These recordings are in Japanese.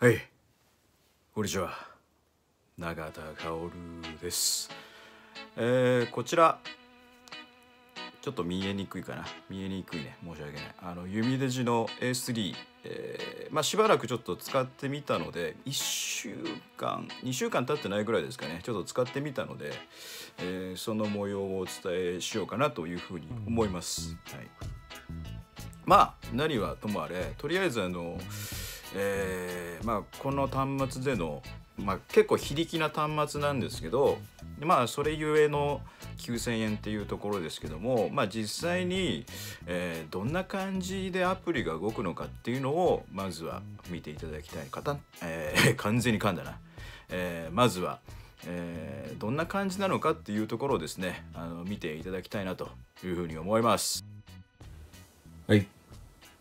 はい。こんにちは。永田薫です。えー、こちらちょっと見えにくいかな。見えにくいね。申し訳ない。あの弓デジの A3、えー、まあしばらくちょっと使ってみたので1週間2週間経ってないぐらいですかね。ちょっと使ってみたので、えー、その模様をお伝えしようかなというふうに思います、はい、まあ何はともあれとりあえずあのえー、まあ、この端末での、まあ、結構非力な端末なんですけどまあそれゆえの9,000円っていうところですけども、まあ、実際に、えー、どんな感じでアプリが動くのかっていうのをまずは見ていただきたい方、えー、完全に噛んだな、えー、まずは、えどんな感じなのかっていうところをですねあの見ていただきたいなというふうに思います。はい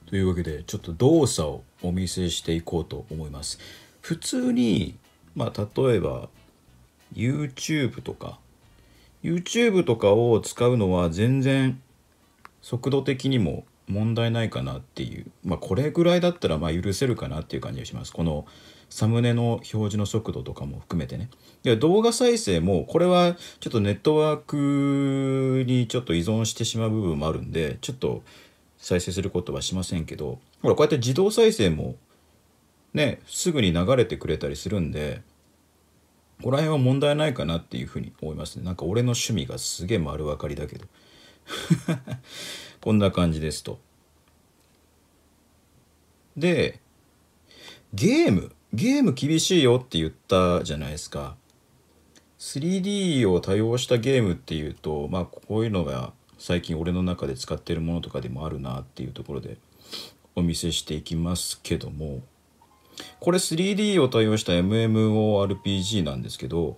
というわけでちょっと動作をお見せしていこうと思います。普通に、まあ、例えば YouTube とか。YouTube とかを使うのは全然速度的にも問題ないかなっていう。まあこれぐらいだったらまあ許せるかなっていう感じがします。このサムネの表示の速度とかも含めてね。で動画再生もこれはちょっとネットワークにちょっと依存してしまう部分もあるんでちょっと再生することはしませんけどほらこうやって自動再生もねすぐに流れてくれたりするんでこの辺は問題ないかなっていうふうに思いますね。なんか俺の趣味がすげえ丸分かりだけど。こんな感じですと。でゲームゲーム厳しいよって言ったじゃないですか。3D を多用したゲームっていうとまあこういうのが最近俺の中で使ってるものとかでもあるなっていうところでお見せしていきますけども。これ 3D を対応した MMORPG なんですけど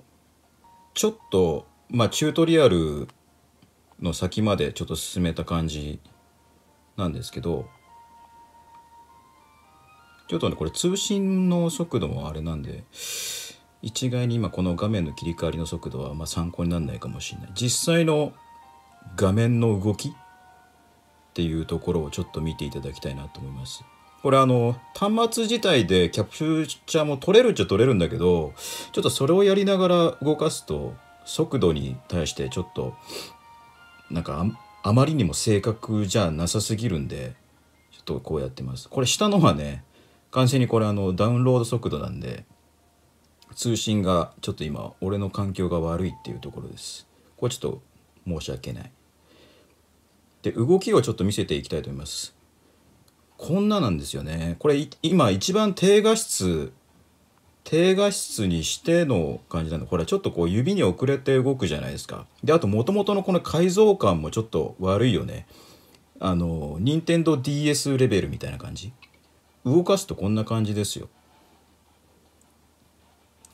ちょっとまあチュートリアルの先までちょっと進めた感じなんですけどちょっとねこれ通信の速度もあれなんで一概に今この画面の切り替わりの速度はま参考にならないかもしれない。実際の画面の動きっていうところをちょっと見ていただきたいなと思います。これあの端末自体でキャプチャーも取れるっちゃ取れるんだけどちょっとそれをやりながら動かすと速度に対してちょっとなんかあまりにも正確じゃなさすぎるんでちょっとこうやってます。これ下のはね完全にこれあのダウンロード速度なんで通信がちょっと今俺の環境が悪いっていうところです。これちょっと申し訳ない。で動きをちょっと見せていきたいと思います。こんななんですよね。これ今一番低画質低画質にしての感じなんでこれちょっとこう指に遅れて動くじゃないですか。であともともとのこの改造感もちょっと悪いよね。あの任天堂 d s レベルみたいな感じ。動かすとこんな感じですよ。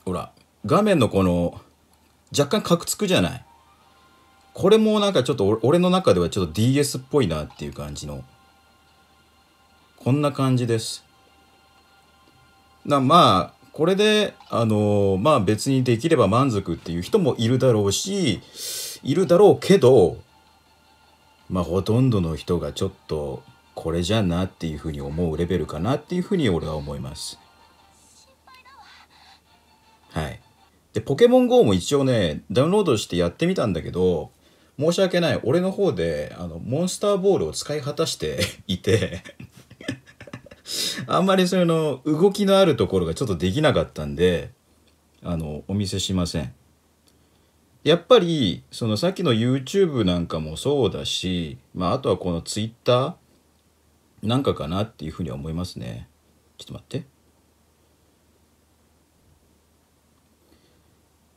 ほら画面のこの若干カクつくじゃない。これもなんかちょっと俺の中ではちょっと DS っぽいなっていう感じの。こんな感じです。なまあこれであのまあ別にできれば満足っていう人もいるだろうしいるだろうけどまあほとんどの人がちょっとこれじゃなっていうふうに思うレベルかなっていうふうに俺は思います。はい。でポケモン GO も一応ねダウンロードしてやってみたんだけど申し訳ない。俺の方であのモンスターボールを使い果たして いてあんまりその動きのあるところがちょっとできなかったんであのお見せしません。やっぱりそのさっきの YouTube なんかもそうだし、まあ、あとはこの Twitter なんかかなっていうふうには思いますね。ちょっと待って。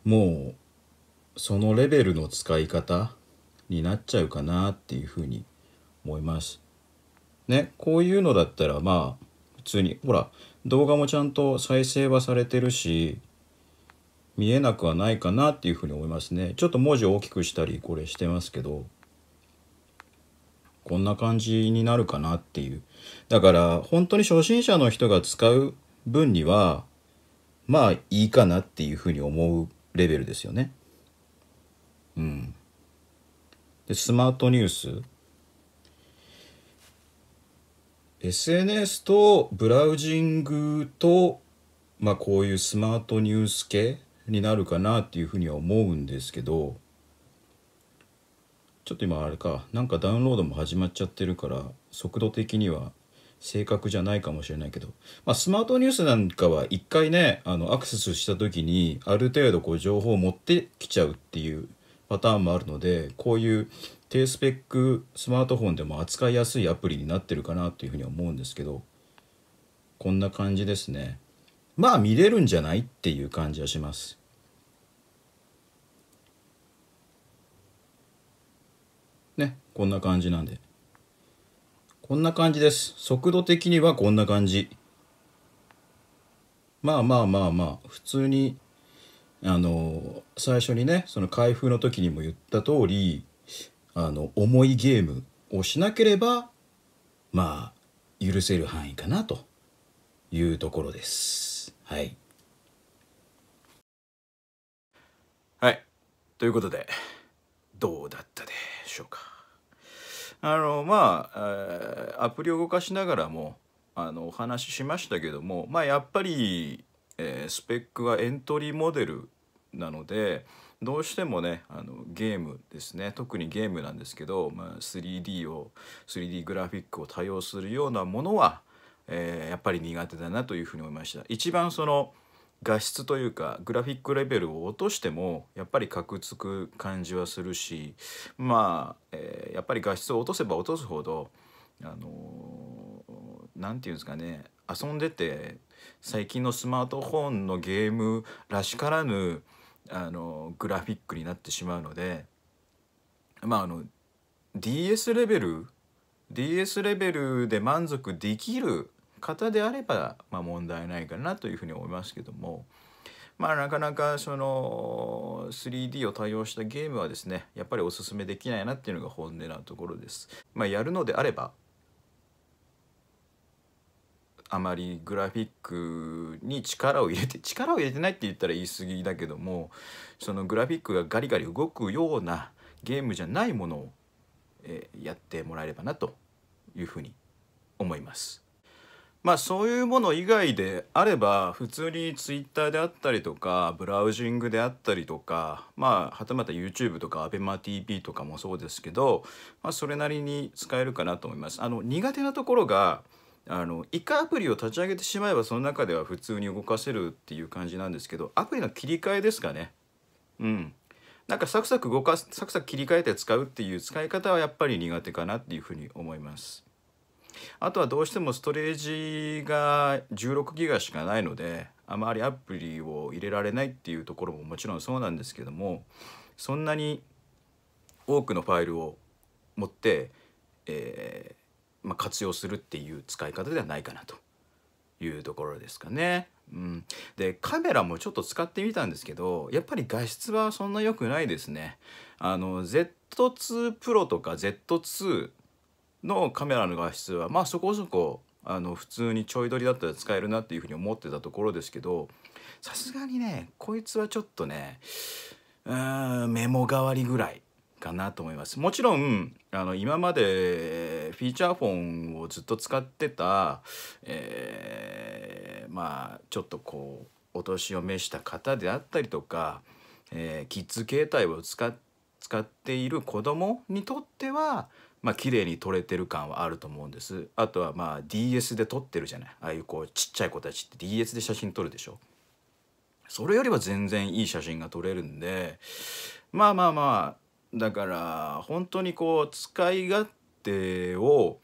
もうそのレベルの使い方になっちゃうかなっていうふうに思います。ねこういうのだったらまあ普通にほら動画もちゃんと再生はされてるし見えなくはないかなっていうふうに思いますね。ちょっと文字を大きくしたりこれしてますけどこんな感じになるかなっていう。だから本当に初心者の人が使う分にはまあいいかなっていうふうに思うレベルですよね。うん。でスマートニュース。SNS とブラウジングとまあこういうスマートニュース系になるかなっていうふうには思うんですけどちょっと今あれかなんかダウンロードも始まっちゃってるから速度的には正確じゃないかもしれないけど、まあ、スマートニュースなんかは一回ねあのアクセスした時にある程度こう情報を持ってきちゃうっていうパターンもあるのでこういう低スペックスマートフォンでも扱いやすいアプリになってるかなというふうに思うんですけどこんな感じですね。まあ見れるんじゃないっていう感じはします。ねこんな感じなんで。こんな感じです。速度的にはこんな感じ。まあまあまあまあ普通にあの最初にねその開封の時にも言った通りあの重いゲームをしなければまあ許せる範囲かなというところです。はい。はい。ということでどうだったでしょうか。あのまあ、えー、アプリを動かしながらもあのお話ししましたけどもまあやっぱり、えー、スペックがエントリーモデルなのでどうしてもねあのゲームですね特にゲームなんですけど、まあ、3D を 3D グラフィックを多用するようなものは、えー、やっぱり苦手だなというふうに思いました。一番その画質というかグラフィックレベルを落としてもやっぱりカクつく感じはするしまあ、えー、やっぱり画質を落とせば落とすほどあの何、て言うんですかね遊んでて最近のスマートフォンのゲームらしからぬあのグラフィックになってしまうのでまああの DS レベル DS レベルで満足できる方であれば、まあ、問題ないかなというふうに思いますけども。まあ、なかなかその 3D を対応したゲームはですねやっぱりおすすめできないなっていうのが本音なところです。まあ、やるのであればあまりグラフィックに力を入れて 力を入れてないって言ったら言い過ぎだけどもそのグラフィックがガリガリ動くようなゲームじゃないものを、えー、やってもらえればなというふうに思います。まあそういうもの以外であれば普通に Twitter であったりとかブラウジングであったりとかまあはたまた YouTube とか ABEMATV とかもそうですけど、まあ、それなりに使えるかなと思います。あの苦手なところがあの一回アプリを立ち上げてしまえばその中では普通に動かせるっていう感じなんですけどアプリの切り替えですかね。うん。なんかサクサク動かすサクサク切り替えて使うっていう使い方はやっぱり苦手かなっていうふうに思います。あとはどうしてもストレージが16ギガしかないのであまりアプリを入れられないっていうところももちろんそうなんですけどもそんなに多くのファイルを持って、えー、まあ、活用するっていう使い方ではないかなというところですかね。うん、でカメラもちょっと使ってみたんですけどやっぱり画質はそんな良くないですね。あの Z2 Pro とか Z2 のカメラの画質はまあそこそこあの普通にちょい取りだったら使えるなっていうふうに思ってたところですけどさすがにねこいつはちょっとねうんメモ代わりぐらいかなと思います。もちろんあの今までフィーチャーフォンをずっと使ってた、えー、まあちょっとこうお年を召した方であったりとか、えー、キッズ携帯を使っている子供にとってはまあ綺麗に撮れてる感はあると思うんです。あとはまあ DS で撮ってるじゃない。ああいうこうちっちゃい子たちって DS で写真撮るでしょ。それよりは全然いい写真が撮れるんでまあまあまあだから本当にこう使い勝手を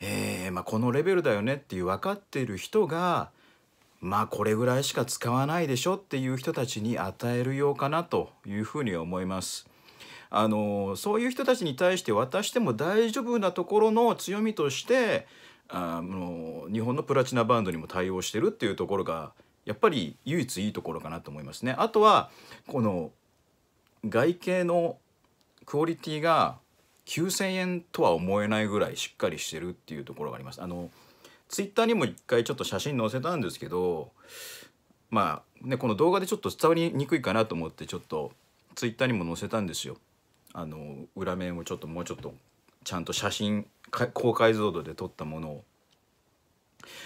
えー、まあ、このレベルだよねっていう分かっている人がまあこれぐらいしか使わないでしょっていう人たちに与えるようかなというふうに思います。あのそういう人たちに対して渡しても大丈夫なところの強みとしてあの日本のプラチナバンドにも対応してるっていうところがやっぱり唯一いいところかなと思いますね。あとはこの外形のクオリティが9,000円とは思えないぐらいしっかりしてるっていうところがあります。あのツイッターにも一回ちょっと写真載せたんですけどまあねこの動画でちょっと伝わりにくいかなと思ってちょっとツイッターにも載せたんですよ。あの裏面をちょっともうちょっとちゃんと写真高解像度で撮ったものを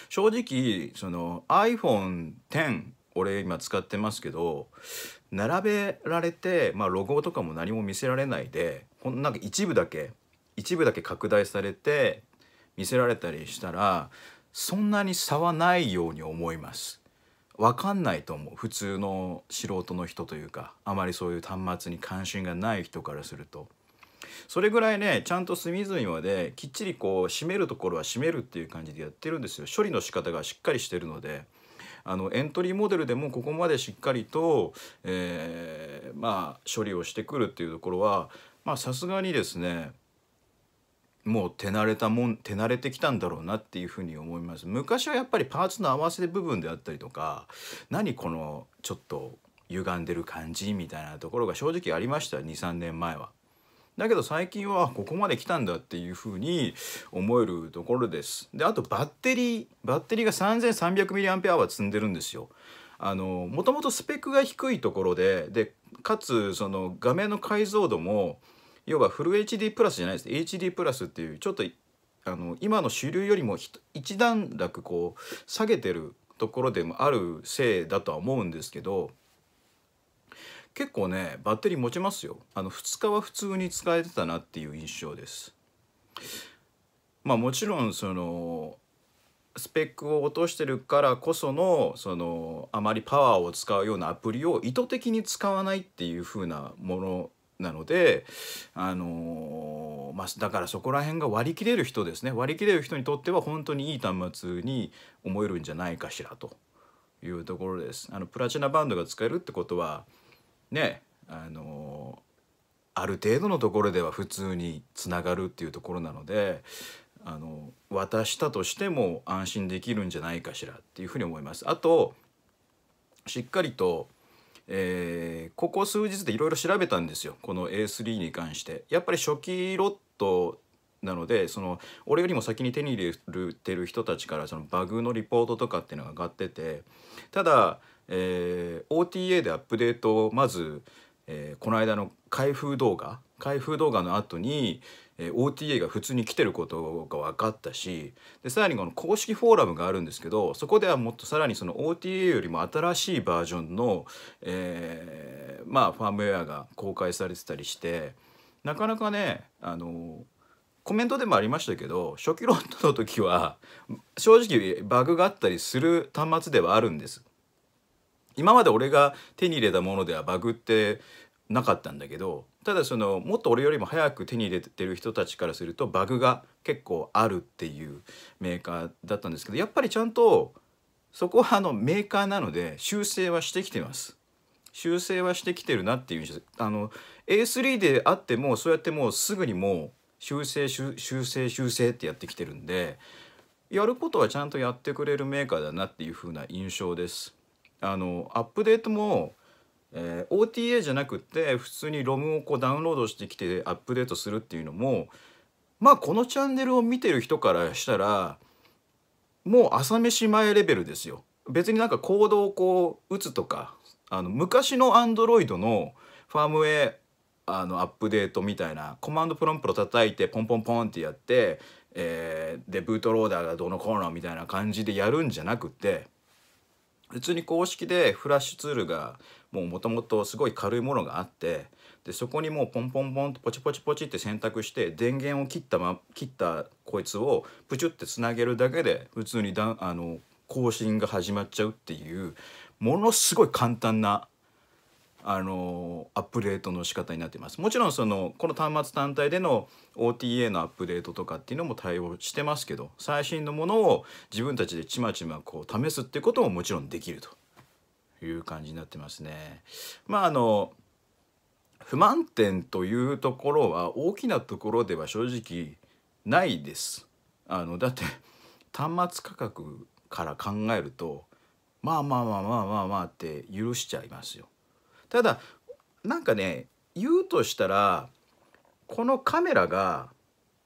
正直その iPhone10 俺今使ってますけど並べられて、まあ、ロゴとかも何も見せられないでほんなんか一部だけ一部だけ拡大されて見せられたりしたらそんなに差はないように思います。分かんないと思う普通の素人の人というかあまりそういう端末に関心がない人からすると。それぐらいねちゃんと隅々まできっちりこう閉めるところは閉めるっていう感じでやってるんですよ処理の仕方がしっかりしてるのであのエントリーモデルでもここまでしっかりと、えー、まあ処理をしてくるっていうところはまさすがにですねもう手慣れたもん手慣れてきたんだろうなっていうふうに思います昔はやっぱりパーツの合わせ部分であったりとか何このちょっと歪んでる感じみたいなところが正直ありました23年前は。だけど最近はここまで来たんだっていうふうに思えるところです。であとバッテリーバッテリーが 3300mAh 積んでるんですよ。あのもともとスペックが低いところででかつその画面の解像度も要はフル HD プラスじゃないです HD プラスっていうちょっとあの今の主流よりも一段落こう下げてるところでもあるせいだとは思うんですけど結構ねバッテリー持ちますよ。あの2日は普通に使えてたなっていう印象です。まあもちろんそのスペックを落としてるからこそのそのあまりパワーを使うようなアプリを意図的に使わないっていう風なものなのであのまあだからそこら辺が割り切れる人ですね。割り切れる人にとっては本当にいい端末に思えるんじゃないかしらというところです。あのプラチナバンドが使えるってことはねあのある程度のところでは普通につながるっていうところなのであの渡したとしても安心できるんじゃないかしらっていうふうに思います。あとしっかりと、えー、ここ数日でいろいろ調べたんですよこの A3 に関して。やっぱり初期ロットなのでその俺よりも先に手に入れてる人たちからそのバグのリポートとかっていうのが上がっててただえー、OTA でアップデートをまず、えー、この間の開封動画開封動画の後に、えー、OTA が普通に来てることが分かったしでさらにこの公式フォーラムがあるんですけどそこではもっとさらにその OTA よりも新しいバージョンの、えー、まあファームウェアが公開されてたりしてなかなかねあのコメントでもありましたけど初期ロットの時は正直バグがあったりする端末ではあるんです。今まで俺が手に入れたものではバグってなかったんだけどただそのもっと俺よりも早く手に入れてる人たちからするとバグが結構あるっていうメーカーだったんですけどやっぱりちゃんとそこはあのメーカーなので修正はしてきてます。修正はしてきてるなっていうあの A3 であってもそうやってもうすぐにもう修正修正修正ってやってきてるんでやることはちゃんとやってくれるメーカーだなっていう風な印象です。あのアップデートも、えー、OTA じゃなくて普通に ROM をこうダウンロードしてきてアップデートするっていうのもまあこのチャンネルを見てる人からしたらもう朝飯前レベルですよ。別になんかコードをこう打つとかあの昔の Android のファームウェアあのアップデートみたいなコマンドプロンプロ叩いてポンポンポンってやって、えー、でブートローダーがどのコーナーみたいな感じでやるんじゃなくて普通に公式でフラッシュツールがもともとすごい軽いものがあってでそこにもうポンポンポンとポチポチポチって選択して電源を切った、ま、切ったこいつをプチュってつなげるだけで普通にだあの更新が始まっちゃうっていうものすごい簡単なあのアップデートの仕方になっていますもちろんそのこの端末単体での OTA のアップデートとかっていうのも対応してますけど最新のものを自分たちでちまちまこう試すっていうことももちろんできるという感じになってますね。まああの不満点というところは大きなところでは正直ないです。あのだって端末価格から考えるとまあまあまあまあまあまあって許しちゃいますよ。ただなんかね言うとしたらこのカメラが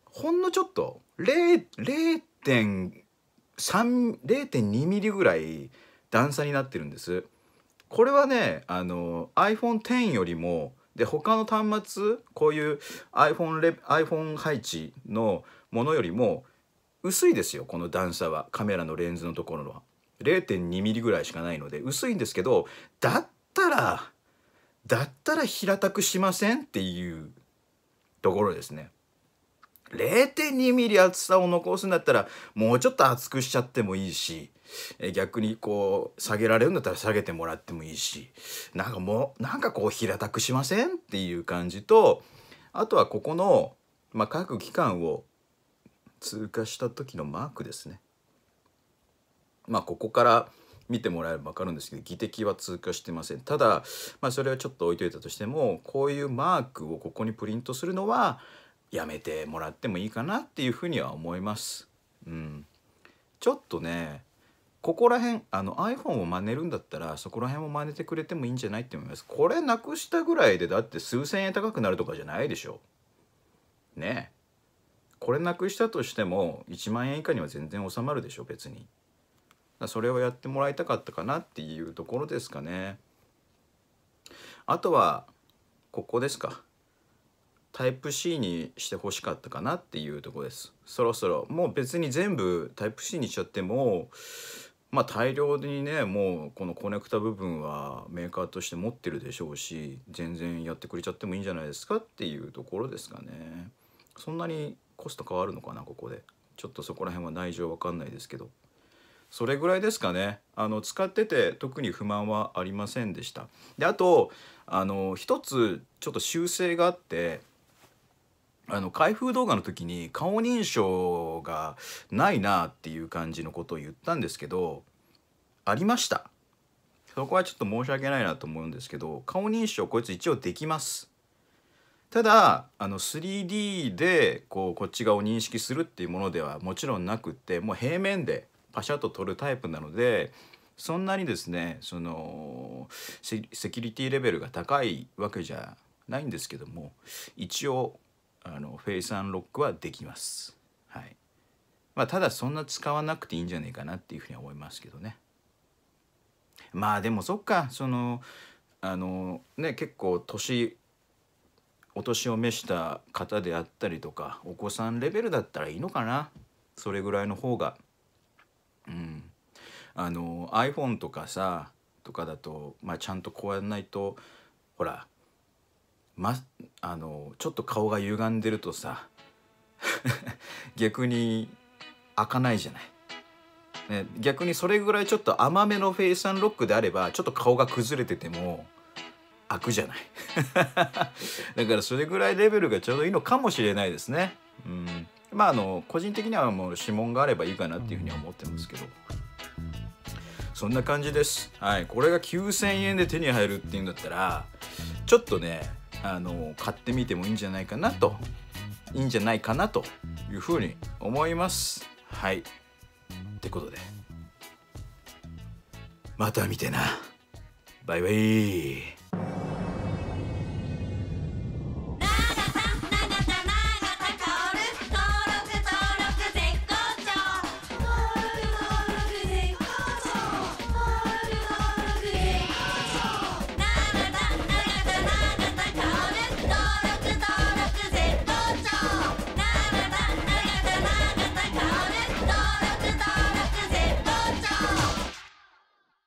ほんのちょっと0.2ミリぐらい段差になってるんです。これはねあの iPhone10 よりもで他の端末こういう iPhone, iPhone 配置のものよりも薄いですよこの段差はカメラのレンズのところのは 0.2mm ぐらいしかないので薄いんですけどだったらだったら平たくしませんっていうところですね。0.2ミリ厚さを残すんだったらもうちょっと厚くしちゃってもいいし逆にこう下げられるんだったら下げてもらってもいいしなんかもうなんかこう平たくしませんっていう感じとあとはここの、まあ、各機関を通過した時のマークですね。まあここから見てもらえれば分かるんですけど技的は通過してませんただ、まあ、それはちょっと置いといたとしてもこういうマークをここにプリントするのはやめてもらってもいいかなっていうふうには思います。うん、ちょっとねここら辺あの iPhone を真似るんだったらそこら辺も真似てくれてもいいんじゃないって思います。これなくしたぐらいでだって数千円高くなるとかじゃないでしょ。ねこれなくしたとしても1万円以下には全然収まるでしょ別に。それをやってもらいたかったかなっていうところですかね。あとはここですか。タイプ C にしてほしかったかなっていうとこです。そろそろもう別に全部タイプ C にしちゃってもまあ大量にねもうこのコネクタ部分はメーカーとして持ってるでしょうし全然やってくれちゃってもいいんじゃないですかっていうところですかね。そんなにコスト変わるのかなここで。ちょっとそこら辺は内情わかんないですけど。それぐらいですかね。あの使ってて特に不満はありませんでした。であとあの一つちょっと修正があってあの開封動画の時に顔認証がないなっていう感じのことを言ったんですけどありました。そこはちょっと申し訳ないなと思うんですけど顔認証こいつ一応できます。ただあの 3D でこうこっち側を認識するっていうものではもちろんなくってもう平面でパシャッと撮るタイプなのでそんなにですねそのセキュリティレベルが高いわけじゃないんですけども一応あのフェイスアンロックはできます。はいまあ、ただそんな使わなくていいんじゃないかなっていうふうに思いますけどね。まあでもそっかそのあのね結構年お年を召した方であったりとかお子さんレベルだったらいいのかなそれぐらいの方がうん、あの iPhone とかさとかだと、まあ、ちゃんとこうやんないとほら、ま、あのちょっと顔が歪んでるとさ 逆に開かないじゃない。ね、逆にそれぐらいちょっと甘めのフェイスアンロックであればちょっと顔が崩れてても開くじゃない だからそれぐらいレベルがちょうどいいのかもしれないですね。うんまああの個人的にはもう指紋があればいいかなっていうふうには思ってますけど。そんな感じです。はい。これが9000円で手に入るっていうんだったらちょっとねあの買ってみてもいいんじゃないかなと。いいんじゃないかなというふうに思います。はい。ってことで。また見てな。バイバイ。